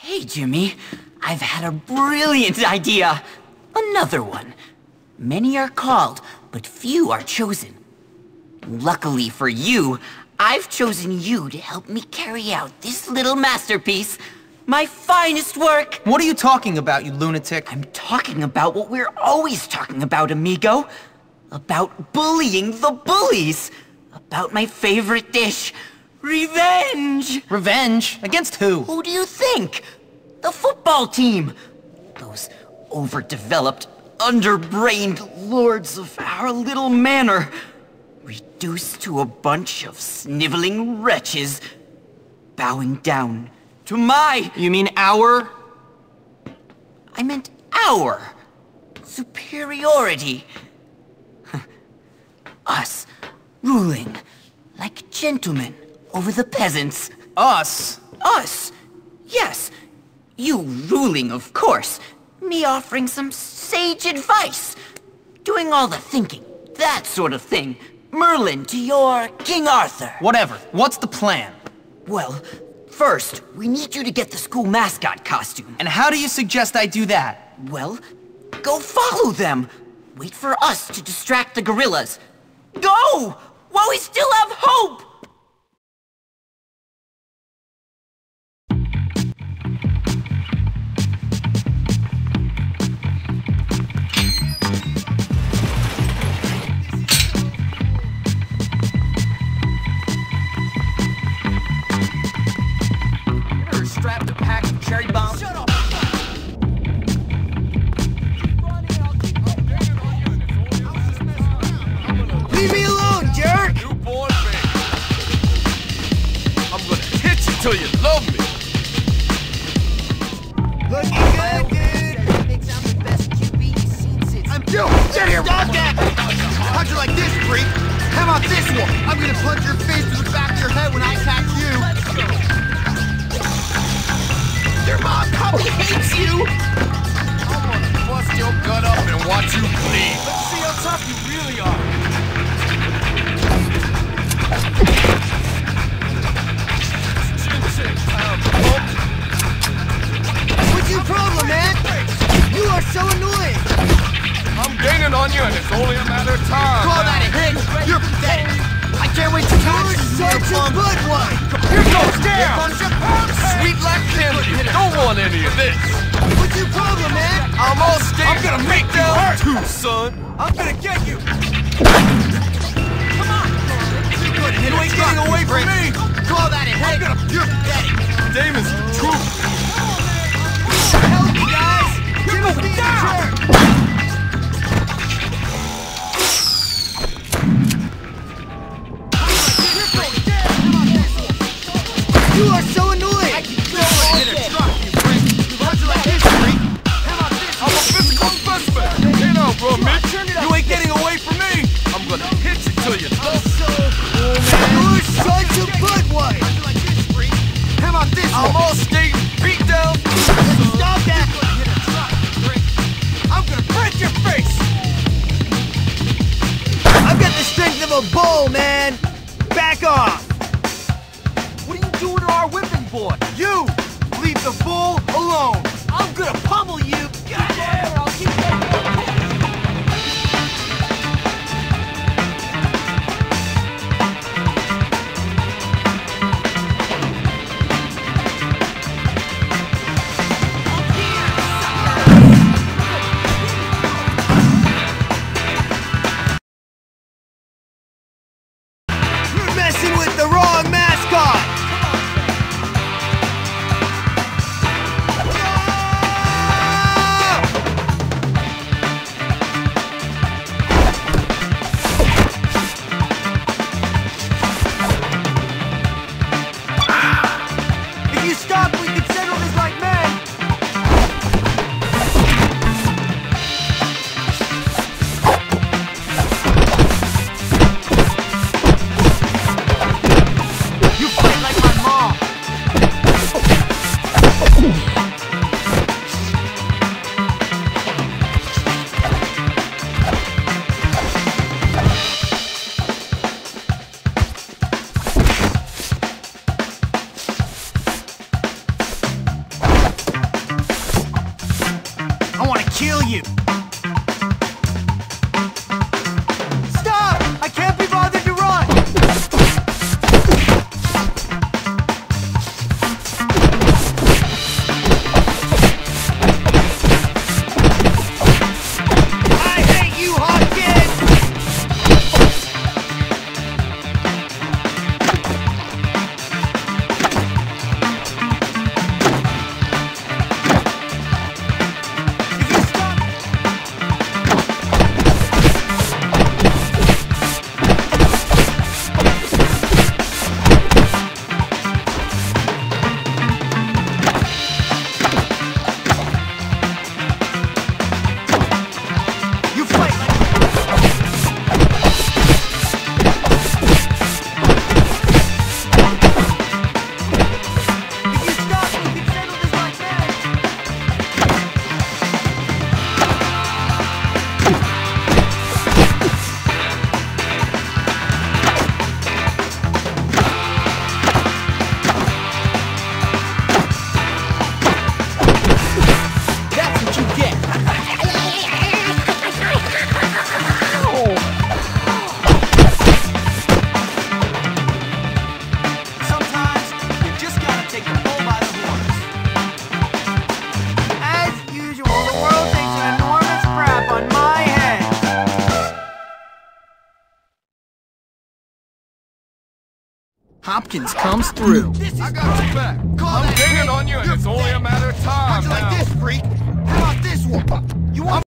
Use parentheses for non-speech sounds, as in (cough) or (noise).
Hey, Jimmy. I've had a brilliant idea. Another one. Many are called, but few are chosen. Luckily for you, I've chosen you to help me carry out this little masterpiece. My finest work! What are you talking about, you lunatic? I'm talking about what we're always talking about, amigo. About bullying the bullies. About my favorite dish, revenge! Revenge? Against who? Who do you think? The football team! Those overdeveloped, underbrained lords of our little manor. Reduced to a bunch of sniveling wretches. Bowing down to my... You mean our? I meant our. Superiority. (laughs) Us ruling like gentlemen over the peasants. Us? Us! You ruling, of course. Me offering some sage advice. Doing all the thinking. That sort of thing. Merlin to your King Arthur. Whatever. What's the plan? Well, first, we need you to get the school mascot costume. And how do you suggest I do that? Well, go follow them. Wait for us to distract the gorillas. Go! While we still have hope! Till you love me. Dude! I'm Yo, get here! Stop that! How'd you like this, freak? How about this one? I'm gonna punch your face through the back of your head when I catch you! Your mom probably hates you! On you and it's only a matter of time. Call that a hit! You're pathetic! I can't wait to catch you, such a good one! Here goes down. Sweet like candy. Don't want any of this. What's your problem, man? I'm all scared. I'm gonna make you hurt too, son. I'm gonna get you! Come on! You couldn't hit You ain't getting away from me. Call that a hit! You're! Bull, man! stop with Hopkins comes through. I got your back. Call I'm that digging on you, and You're it's only a matter of time How'd you now. like this, freak? How about this one? You want